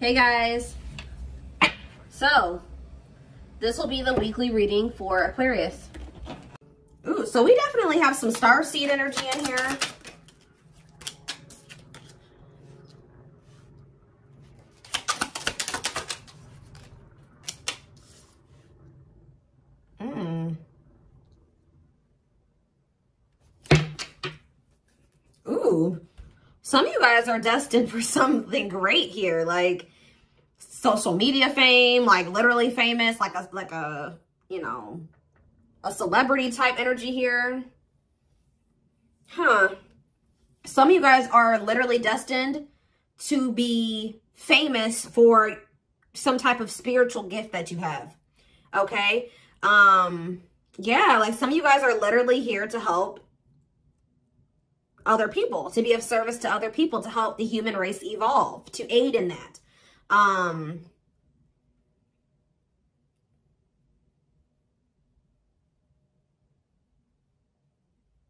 Hey guys. So, this will be the weekly reading for Aquarius. Ooh, so we definitely have some star seed energy in here. Mm. Ooh, some of you guys are destined for something great here, like social media fame, like literally famous, like a like a you know a celebrity type energy here. Huh. Some of you guys are literally destined to be famous for some type of spiritual gift that you have. Okay? Um yeah, like some of you guys are literally here to help other people, to be of service to other people, to help the human race evolve, to aid in that. Um,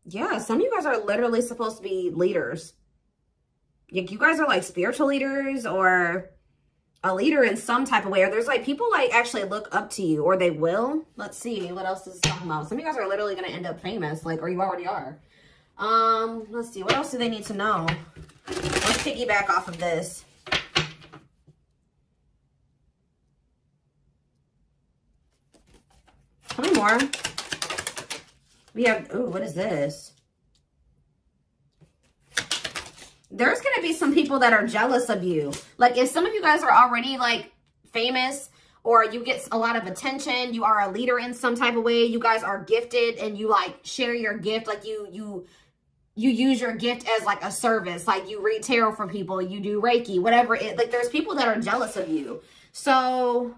yeah, some of you guys are literally supposed to be leaders. Like you guys are like spiritual leaders or a leader in some type of way. Or there's like people like actually look up to you or they will. Let's see what else is talking about. Some of you guys are literally going to end up famous, like, or you already are. Um, let's see. What else do they need to know? Let's piggyback off of this. How many more? We have, oh, what is this? There's going to be some people that are jealous of you. Like, if some of you guys are already, like, famous or you get a lot of attention, you are a leader in some type of way, you guys are gifted and you, like, share your gift, like, you, you, you use your gift as like a service, like you read tarot for people, you do Reiki, whatever it, like there's people that are jealous of you. So,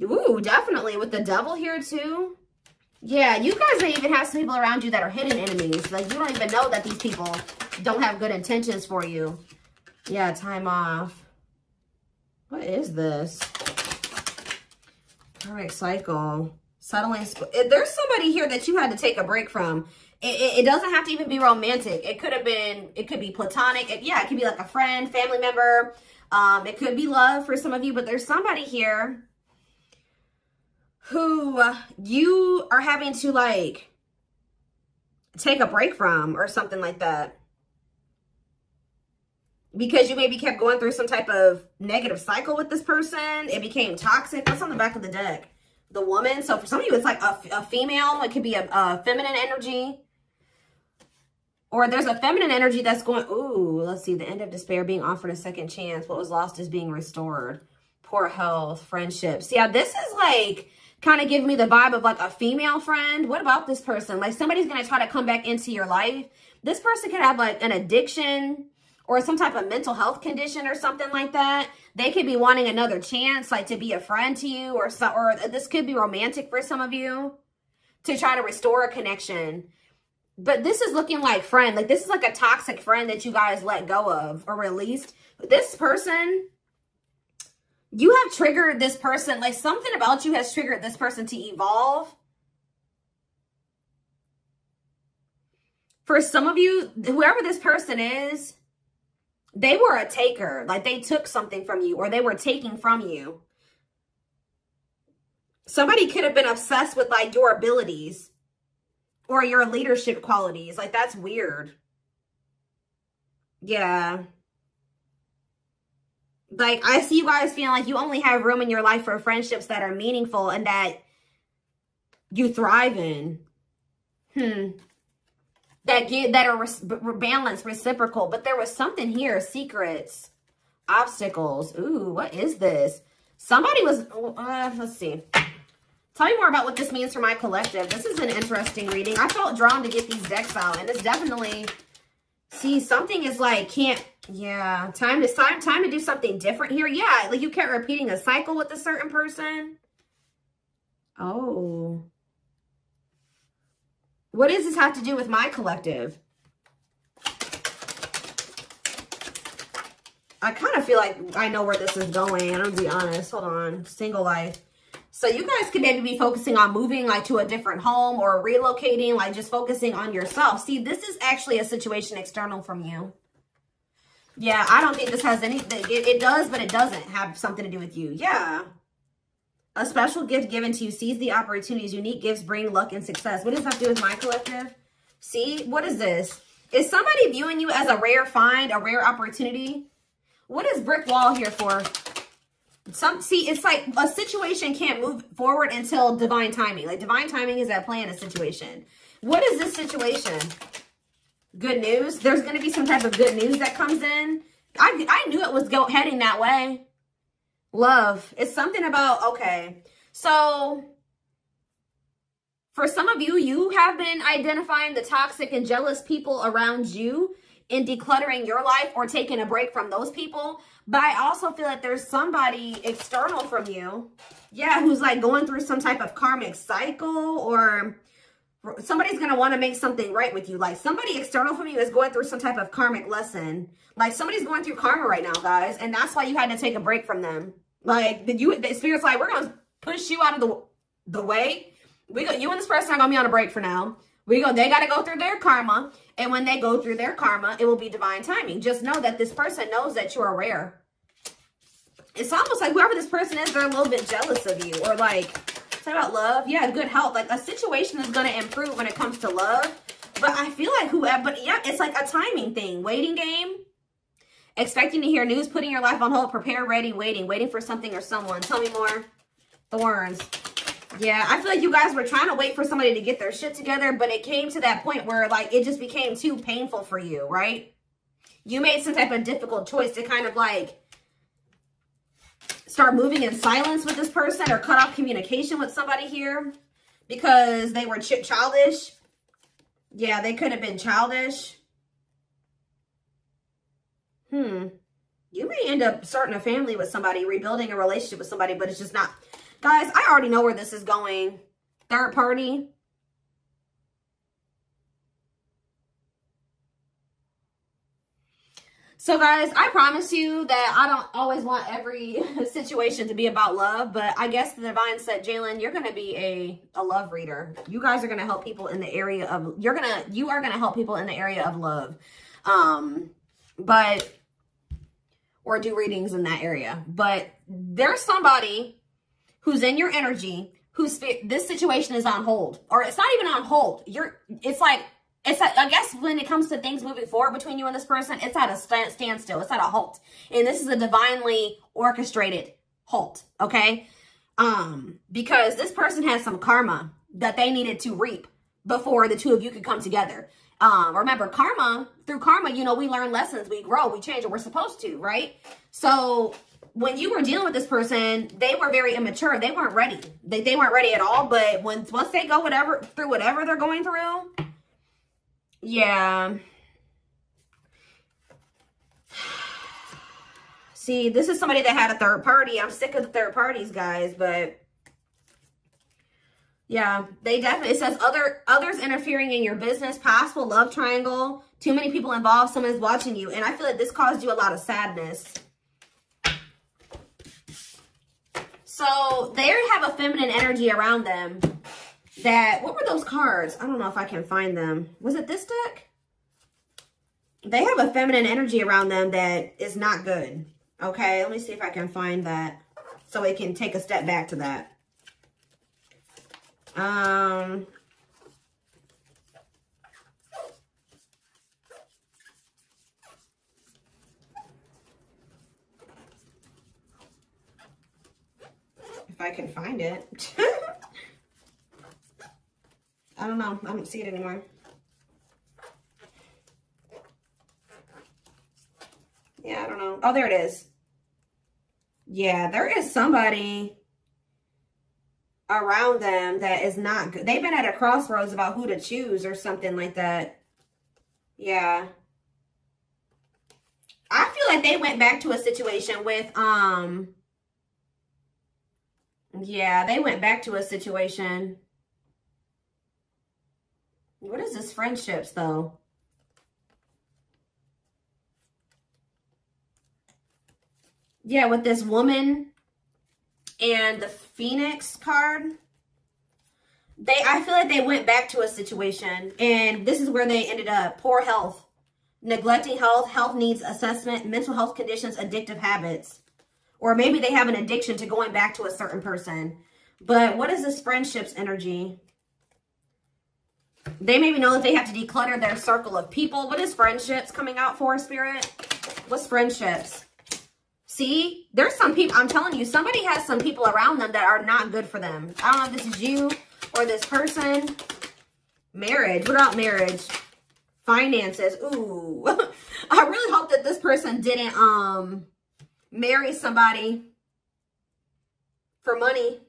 ooh, definitely with the devil here too. Yeah, you guys may even have some people around you that are hidden enemies. Like you don't even know that these people don't have good intentions for you. Yeah, time off. What is this? Karmic cycle. Settling. Eh, there's somebody here that you had to take a break from it, it, doesn't have to even be romantic. It could have been, it could be platonic. It, yeah, it could be like a friend, family member. Um, it could be love for some of you, but there's somebody here who you are having to like take a break from or something like that. Because you maybe kept going through some type of negative cycle with this person. It became toxic. What's on the back of the deck? The woman. So for some of you, it's like a, a female. It could be a, a feminine energy. Or there's a feminine energy that's going, ooh, let's see, the end of despair, being offered a second chance. What was lost is being restored. Poor health, friendships. Yeah, this is like kind of giving me the vibe of like a female friend. What about this person? Like somebody's going to try to come back into your life. This person could have like an addiction or some type of mental health condition or something like that. They could be wanting another chance, like to be a friend to you or so, or this could be romantic for some of you to try to restore a connection. But this is looking like friend. Like this is like a toxic friend that you guys let go of or released. This person, you have triggered this person. Like something about you has triggered this person to evolve. For some of you, whoever this person is, they were a taker. Like they took something from you or they were taking from you. Somebody could have been obsessed with like your abilities or your leadership qualities. Like, that's weird. Yeah. Like, I see you guys feeling like you only have room in your life for friendships that are meaningful and that you thrive in. Hmm. That get that are res balanced, reciprocal. But there was something here. Secrets. Obstacles. Ooh, what is this? Somebody was... Uh, let's see. Tell me more about what this means for my collective. This is an interesting reading. I felt drawn to get these decks out, and it's definitely, see, something is like, can't, yeah, time to, time, time to do something different here. Yeah, like you kept repeating a cycle with a certain person. Oh. What does this have to do with my collective? I kind of feel like I know where this is going. I'm going to be honest. Hold on. Single life. So you guys could maybe be focusing on moving like to a different home or relocating, like just focusing on yourself. See, this is actually a situation external from you. Yeah, I don't think this has any, it, it does, but it doesn't have something to do with you. Yeah. A special gift given to you. Seize the opportunities. Unique gifts bring luck and success. What does that do with my collective? See, what is this? Is somebody viewing you as a rare find, a rare opportunity? What is brick wall here for? Some see, it's like a situation can't move forward until divine timing. Like divine timing is at play in a situation. What is this situation? Good news. There's going to be some type of good news that comes in. I I knew it was go heading that way. Love. It's something about okay. So for some of you, you have been identifying the toxic and jealous people around you in decluttering your life or taking a break from those people. But I also feel like there's somebody external from you, yeah, who's like going through some type of karmic cycle or somebody's going to want to make something right with you. Like somebody external from you is going through some type of karmic lesson. Like somebody's going through karma right now, guys. And that's why you had to take a break from them. Like the, you, the spirit's like, we're going to push you out of the, the way we go, you and this person are gonna be on a break for now. We go, they gotta go through their karma. And when they go through their karma, it will be divine timing. Just know that this person knows that you are rare. It's almost like whoever this person is, they're a little bit jealous of you. Or like, talk about love. Yeah, good health. Like a situation is gonna improve when it comes to love. But I feel like whoever, but yeah, it's like a timing thing. Waiting game. Expecting to hear news, putting your life on hold, prepare, ready, waiting, waiting for something or someone. Tell me more. Thorns. Yeah, I feel like you guys were trying to wait for somebody to get their shit together, but it came to that point where, like, it just became too painful for you, right? You made some type of difficult choice to kind of, like, start moving in silence with this person or cut off communication with somebody here because they were ch childish. Yeah, they could have been childish. Hmm. You may end up starting a family with somebody, rebuilding a relationship with somebody, but it's just not Guys, I already know where this is going. Third party. So guys, I promise you that I don't always want every situation to be about love, but I guess the divine said, Jalen, you're going to be a, a love reader. You guys are going to help people in the area of, you're going to, you are going to help people in the area of love. Um, but, or do readings in that area. But there's somebody who's in your energy, who's this situation is on hold, or it's not even on hold. You're, it's like, it's I guess when it comes to things moving forward between you and this person, it's at a stand, standstill. It's at a halt. And this is a divinely orchestrated halt. Okay. Um, because this person has some karma that they needed to reap before the two of you could come together. Um, remember karma, through karma, you know, we learn lessons, we grow, we change, and we're supposed to, right? So when you were dealing with this person, they were very immature. They weren't ready. They, they weren't ready at all. But when once they go whatever through whatever they're going through, yeah. See, this is somebody that had a third party. I'm sick of the third parties, guys, but yeah, they definitely, it says other others interfering in your business, possible love triangle, too many people involved, someone's watching you. And I feel like this caused you a lot of sadness. So they have a feminine energy around them that, what were those cards? I don't know if I can find them. Was it this deck? They have a feminine energy around them that is not good. Okay, let me see if I can find that so we can take a step back to that. Um, can find it. I don't know. I don't see it anymore. Yeah, I don't know. Oh, there it is. Yeah, there is somebody around them that is not good. They've been at a crossroads about who to choose or something like that. Yeah. I feel like they went back to a situation with, um, yeah, they went back to a situation. What is this friendships, though? Yeah, with this woman and the Phoenix card. They, I feel like they went back to a situation, and this is where they ended up. Poor health. neglecting health, health needs assessment, mental health conditions, addictive habits. Or maybe they have an addiction to going back to a certain person. But what is this friendships energy? They maybe know that they have to declutter their circle of people. What is friendships coming out for, Spirit? What's friendships? See, there's some people, I'm telling you, somebody has some people around them that are not good for them. I don't know if this is you or this person. Marriage. What about marriage? Finances. Ooh. I really hope that this person didn't um marry somebody for money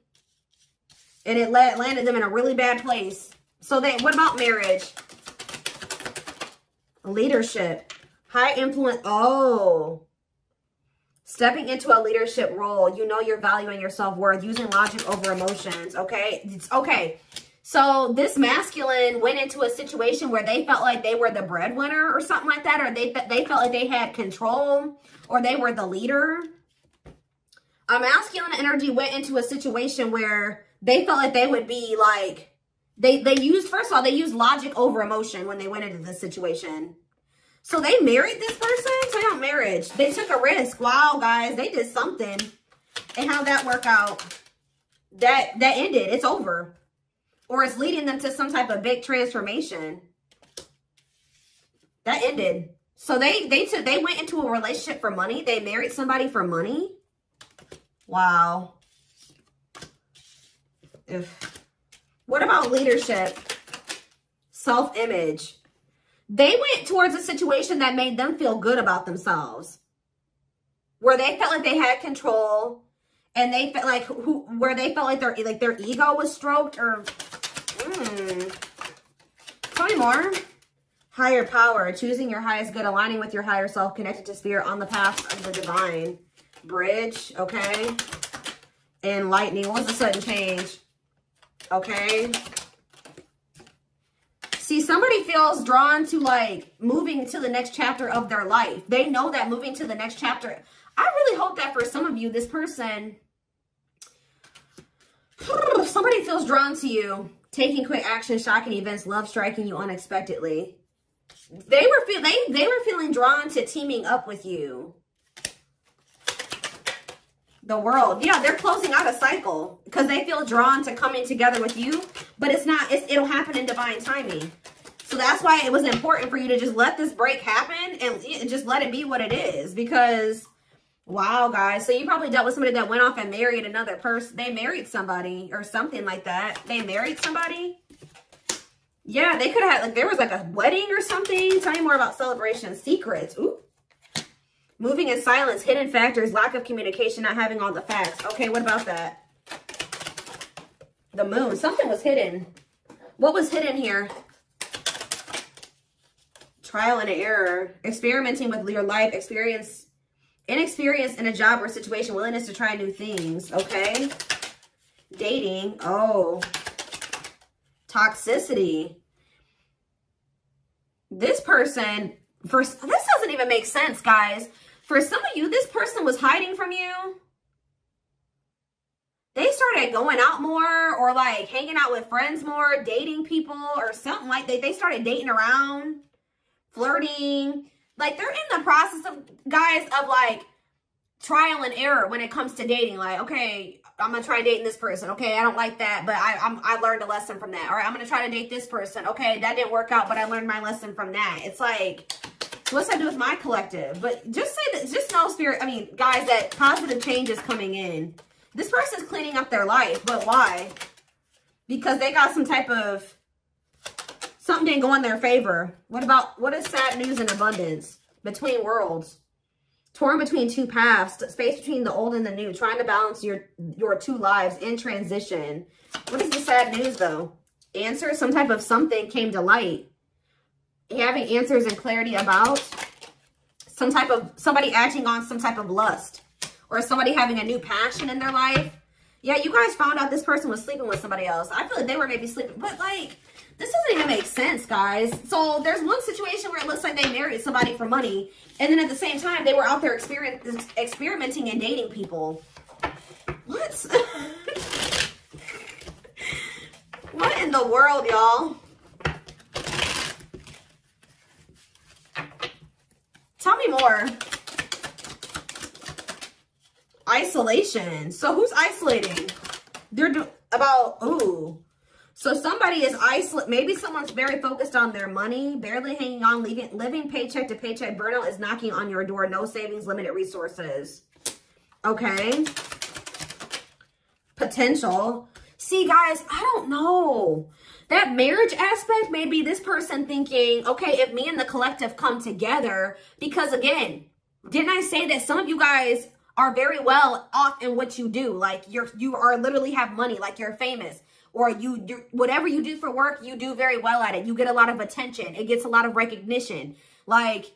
and it landed them in a really bad place. So they, what about marriage? Leadership. High influence. Oh. Stepping into a leadership role. You know your value and your self-worth. Using logic over emotions. Okay. It's okay. So this masculine went into a situation where they felt like they were the breadwinner or something like that. Or they, they felt like they had control. Or they were the leader. A masculine energy went into a situation where they felt like they would be like they they used first of all they used logic over emotion when they went into this situation so they married this person talking about marriage they took a risk wow guys they did something and how that work out that that ended it's over or it's leading them to some type of big transformation that ended so they they took they went into a relationship for money they married somebody for money wow if what about leadership? Self-image. They went towards a situation that made them feel good about themselves. Where they felt like they had control and they felt like who where they felt like their like their ego was stroked or hmm. Tell me more. Higher power, choosing your highest good, aligning with your higher self, connected to spirit on the path of the divine. Bridge, okay. And lightning. What was the sudden change? okay? See, somebody feels drawn to like moving to the next chapter of their life. They know that moving to the next chapter. I really hope that for some of you, this person, somebody feels drawn to you, taking quick action, shocking events, love striking you unexpectedly. They were feel they they were feeling drawn to teaming up with you the world. Yeah, they're closing out a cycle because they feel drawn to coming together with you, but it's not, it's, it'll happen in divine timing. So that's why it was important for you to just let this break happen and just let it be what it is because wow, guys. So you probably dealt with somebody that went off and married another person. They married somebody or something like that. They married somebody. Yeah, they could have like, there was like a wedding or something. Tell me more about celebration secrets. Ooh. Moving in silence, hidden factors, lack of communication, not having all the facts. Okay, what about that? The moon. Something was hidden. What was hidden here? Trial and error. Experimenting with your life. Experience. Inexperience in a job or situation. Willingness to try new things. Okay. Dating. Oh. Toxicity. This person. First, this doesn't even make sense, guys. For some of you, this person was hiding from you. They started going out more or like hanging out with friends more, dating people or something like that. They started dating around, flirting. Like they're in the process of, guys, of like trial and error when it comes to dating. Like, okay, I'm gonna try dating this person. Okay, I don't like that, but I I'm, i learned a lesson from that. All right, I'm gonna try to date this person. Okay, that didn't work out, but I learned my lesson from that. It's like what's that do with my collective? But just say that, just know, spirit, I mean, guys, that positive change is coming in. This person's cleaning up their life, but why? Because they got some type of, something didn't go in their favor. What about, what is sad news in abundance? Between worlds. Torn between two paths, space between the old and the new, trying to balance your, your two lives in transition. What is the sad news, though? Answer, some type of something came to light having answers and clarity about some type of, somebody acting on some type of lust or somebody having a new passion in their life. Yeah, you guys found out this person was sleeping with somebody else. I feel like they were maybe sleeping, but like, this doesn't even make sense, guys. So there's one situation where it looks like they married somebody for money. And then at the same time, they were out there experiment, experimenting and dating people. What? what in the world, y'all? Tell me more. Isolation. So who's isolating? They're about, ooh. So somebody is isolated. Maybe someone's very focused on their money, barely hanging on, leaving, living paycheck to paycheck. Burnout is knocking on your door. No savings, limited resources. Okay. Potential. See, guys, I don't know. That marriage aspect, maybe this person thinking, okay, if me and the collective come together, because again, didn't I say that some of you guys are very well off in what you do. Like you're, you are literally have money, like you're famous or you do whatever you do for work, you do very well at it. You get a lot of attention. It gets a lot of recognition. Like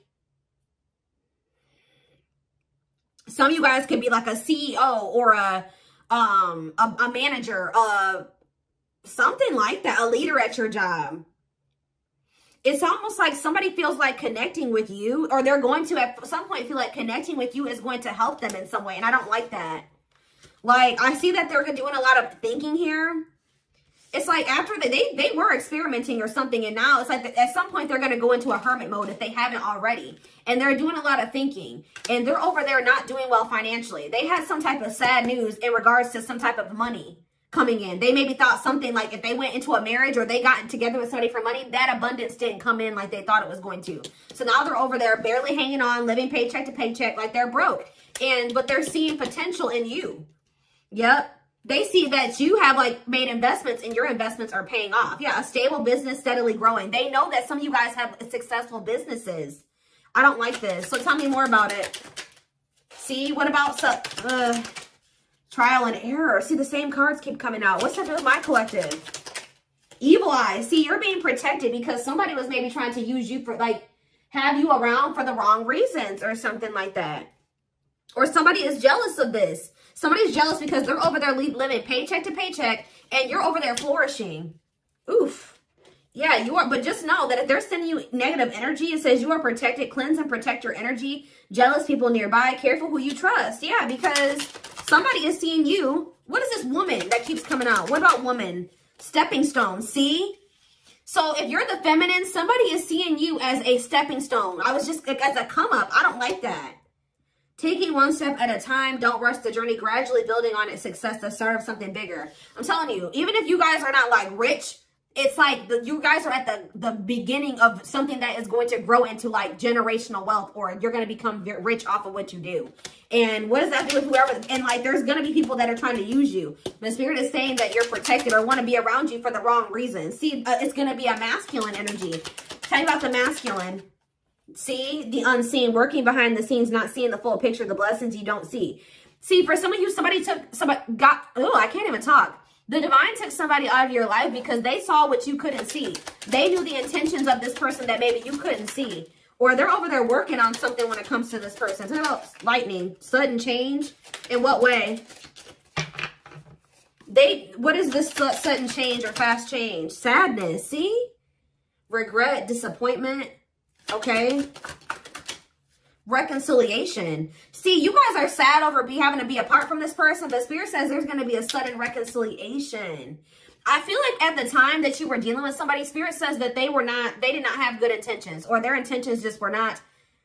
some of you guys could be like a CEO or a, um, a, a manager, uh, something like that, a leader at your job it's almost like somebody feels like connecting with you or they're going to at some point feel like connecting with you is going to help them in some way. And I don't like that. Like, I see that they're doing a lot of thinking here. It's like after they, they, they were experimenting or something. And now it's like at some point they're going to go into a hermit mode if they haven't already. And they're doing a lot of thinking. And they're over there not doing well financially. They had some type of sad news in regards to some type of money coming in. They maybe thought something like if they went into a marriage or they got together with somebody for money, that abundance didn't come in like they thought it was going to. So now they're over there barely hanging on, living paycheck to paycheck like they're broke. And but they're seeing potential in you. Yep. They see that you have like made investments and your investments are paying off. Yeah, a stable business steadily growing. They know that some of you guys have successful businesses. I don't like this. So tell me more about it. See, what about uh Trial and error. See, the same cards keep coming out. What's that do with my collective? Evil eye. See, you're being protected because somebody was maybe trying to use you for, like, have you around for the wrong reasons or something like that. Or somebody is jealous of this. Somebody's jealous because they're over there living paycheck to paycheck and you're over there flourishing. Oof. Yeah, you are. But just know that if they're sending you negative energy, it says you are protected. Cleanse and protect your energy. Jealous people nearby. Careful who you trust. Yeah, because Somebody is seeing you. What is this woman that keeps coming out? What about woman? Stepping stone. See? So if you're the feminine, somebody is seeing you as a stepping stone. I was just as a come up. I don't like that. Taking one step at a time, don't rush the journey, gradually building on its success, start of something bigger. I'm telling you, even if you guys are not like rich, it's like the, you guys are at the, the beginning of something that is going to grow into like generational wealth or you're going to become rich off of what you do. And what does that do with whoever? And like, there's going to be people that are trying to use you. The spirit is saying that you're protected or want to be around you for the wrong reasons. See, uh, it's going to be a masculine energy. Tell you about the masculine. See, the unseen, working behind the scenes, not seeing the full picture, the blessings you don't see. See, for some of you, somebody took, somebody got, oh, I can't even talk the divine took somebody out of your life because they saw what you couldn't see. They knew the intentions of this person that maybe you couldn't see. Or they're over there working on something when it comes to this person. Talk about lightning, sudden change. In what way? They, what is this sudden change or fast change? Sadness, see? Regret, disappointment, okay? reconciliation. See, you guys are sad over be having to be apart from this person, but Spirit says there's going to be a sudden reconciliation. I feel like at the time that you were dealing with somebody, Spirit says that they were not, they did not have good intentions or their intentions just were not,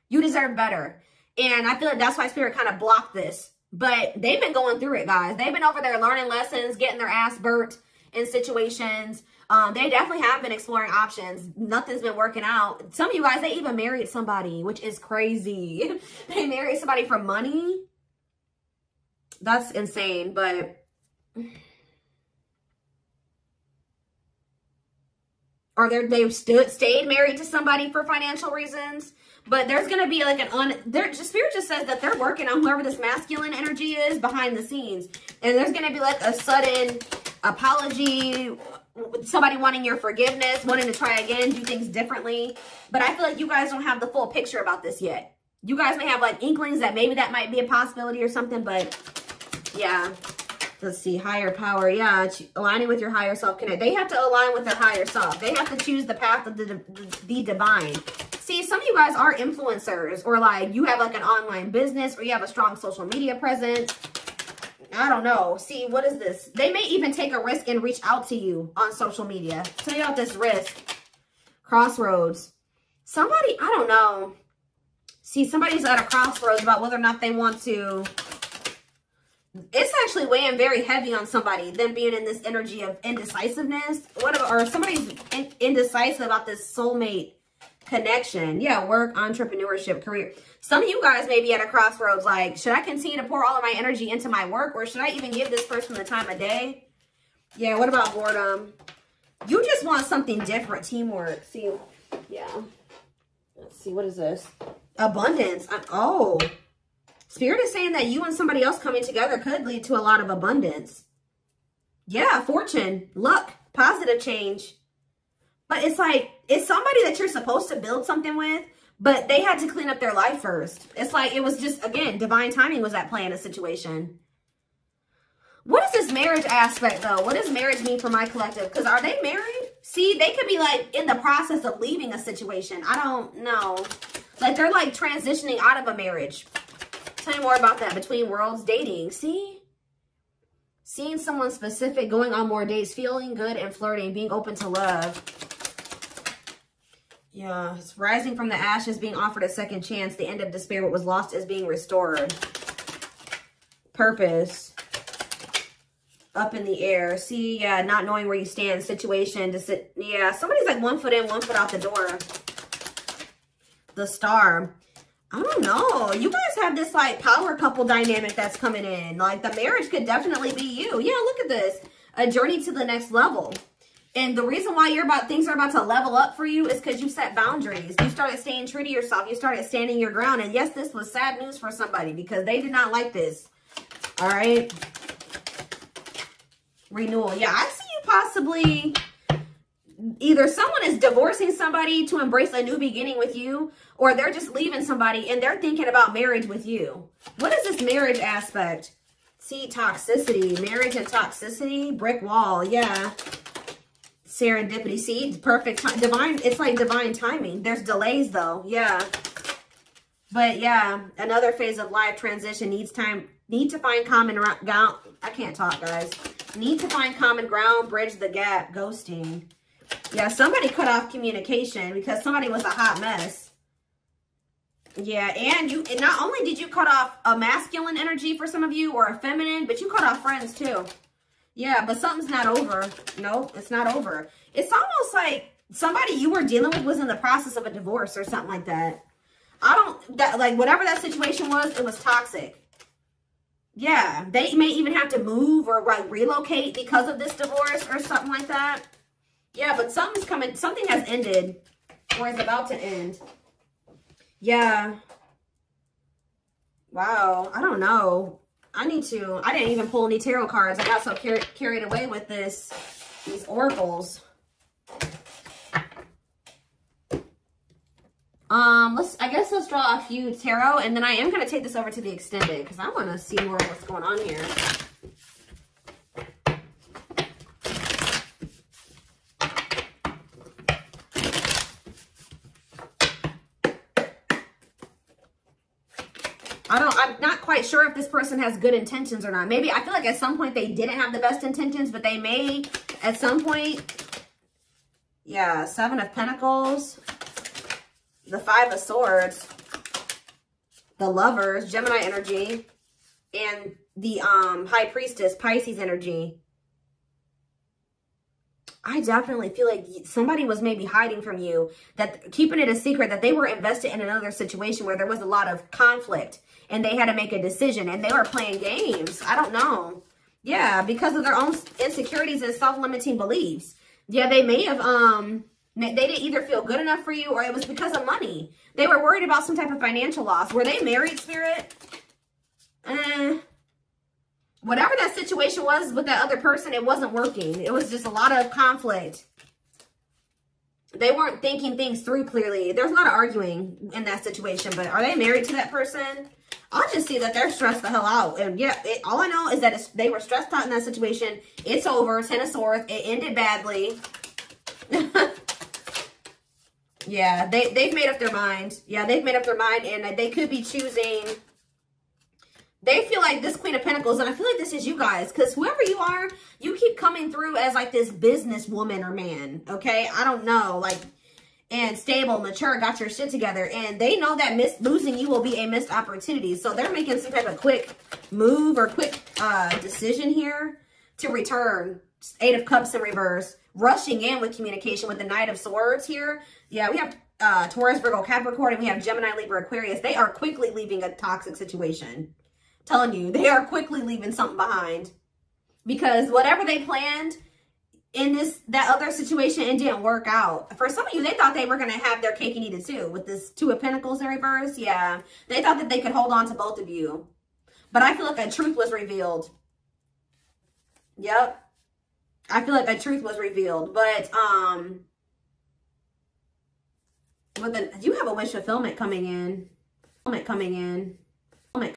you deserve better. And I feel like that's why Spirit kind of blocked this. But they've been going through it, guys. They've been over there learning lessons, getting their ass burnt in situations, um, they definitely have been exploring options. Nothing's been working out. Some of you guys, they even married somebody, which is crazy. they married somebody for money. That's insane, but... Or they're, they've stood, stayed married to somebody for financial reasons. But there's going to be like an un... There, Spirit just says that they're working on whoever this masculine energy is behind the scenes. And there's going to be like a sudden apology somebody wanting your forgiveness, wanting to try again, do things differently. But I feel like you guys don't have the full picture about this yet. You guys may have like inklings that maybe that might be a possibility or something, but yeah. Let's see, higher power. Yeah, aligning with your higher self connect. They have to align with their higher self. They have to choose the path of the, the, the divine. See, some of you guys are influencers or like you have like an online business or you have a strong social media presence I don't know. See, what is this? They may even take a risk and reach out to you on social media. Tell you about this risk. Crossroads. Somebody, I don't know. See, somebody's at a crossroads about whether or not they want to it's actually weighing very heavy on somebody, them being in this energy of indecisiveness. What or somebody's in, indecisive about this soulmate connection. Yeah, work, entrepreneurship, career. Some of you guys may be at a crossroads like, should I continue to pour all of my energy into my work or should I even give this person the time of day? Yeah, what about boredom? You just want something different, teamwork. See, yeah. Let's see, what is this? Abundance. Uh, oh, Spirit is saying that you and somebody else coming together could lead to a lot of abundance. Yeah, fortune, luck, positive change. But it's like, it's somebody that you're supposed to build something with, but they had to clean up their life first. It's like, it was just, again, divine timing was at play in a situation. What is this marriage aspect, though? What does marriage mean for my collective? Because are they married? See, they could be, like, in the process of leaving a situation. I don't know. Like, they're, like, transitioning out of a marriage. Tell me more about that. Between worlds, dating. See? Seeing someone specific, going on more dates, feeling good and flirting, being open to love. Yeah, it's rising from the ashes, being offered a second chance. The end of despair, what was lost is being restored. Purpose. Up in the air. See, yeah, not knowing where you stand. Situation. To sit, yeah, somebody's like one foot in, one foot out the door. The star. I don't know. You guys have this like power couple dynamic that's coming in. Like the marriage could definitely be you. Yeah, look at this. A journey to the next level. And the reason why you're about things are about to level up for you is because you set boundaries. You started staying true to yourself. You started standing your ground. And yes, this was sad news for somebody because they did not like this. All right. Renewal. Yeah, I see you possibly either someone is divorcing somebody to embrace a new beginning with you, or they're just leaving somebody and they're thinking about marriage with you. What is this marriage aspect? See, toxicity, marriage and toxicity, brick wall, yeah. Serendipity, see, perfect, time. divine, it's like divine timing. There's delays though, yeah. But yeah, another phase of life transition needs time, need to find common ground. I can't talk, guys. Need to find common ground, bridge the gap, ghosting. Yeah, somebody cut off communication because somebody was a hot mess. Yeah, and you and not only did you cut off a masculine energy for some of you or a feminine, but you cut off friends too. Yeah, but something's not over. No, it's not over. It's almost like somebody you were dealing with was in the process of a divorce or something like that. I don't, that like whatever that situation was, it was toxic. Yeah, they may even have to move or like relocate because of this divorce or something like that. Yeah, but something's coming. Something has ended or is about to end. Yeah. Wow. I don't know. I need to. I didn't even pull any tarot cards. I got so car carried away with this. These oracles. Um, let's, I guess let's draw a few tarot, and then I am going to take this over to the extended, because I want to see more of what's going on here. I don't, I'm not quite sure if this person has good intentions or not. Maybe, I feel like at some point they didn't have the best intentions, but they may at some point. Yeah, Seven of Pentacles. The Five of Swords. The Lovers, Gemini energy. And the um High Priestess, Pisces energy. I definitely feel like somebody was maybe hiding from you, that keeping it a secret that they were invested in another situation where there was a lot of conflict and they had to make a decision and they were playing games. I don't know. Yeah, because of their own insecurities and self-limiting beliefs. Yeah, they may have, um, they didn't either feel good enough for you or it was because of money. They were worried about some type of financial loss. Were they married, Spirit? Eh, whatever that situation was with that other person, it wasn't working. It was just a lot of conflict. They weren't thinking things through clearly. There's a lot of arguing in that situation, but are they married to that person? I'll just see that they're stressed the hell out. And yeah, it, all I know is that they were stressed out in that situation. It's over. Ten of Swords. It ended badly. yeah, they, they've made up their mind. Yeah, they've made up their mind and they could be choosing they feel like this Queen of Pentacles, and I feel like this is you guys, because whoever you are, you keep coming through as like this business woman or man, okay? I don't know. Like, and stable, mature, got your shit together. And they know that miss, losing you will be a missed opportunity. So they're making some type of quick move or quick uh, decision here to return. Eight of Cups in reverse. Rushing in with communication with the Knight of Swords here. Yeah, we have uh, Taurus, Virgo, Capricorn, and we have Gemini, Libra, Aquarius. They are quickly leaving a toxic situation. Telling you, they are quickly leaving something behind. Because whatever they planned in this that other situation it didn't work out. For some of you, they thought they were going to have their cake and eat it too. With this Two of Pentacles in reverse, yeah. They thought that they could hold on to both of you. But I feel like a truth was revealed. Yep. I feel like a truth was revealed. But, um... But then, you have a wish fulfillment coming in. Fulfillment coming in.